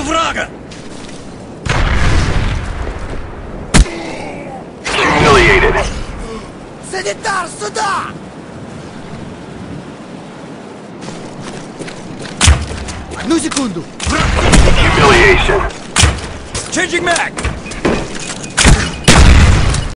Вижу врага! Humiliated. Санитар, сюда! Одну секунду! Humiliation. Changing mag!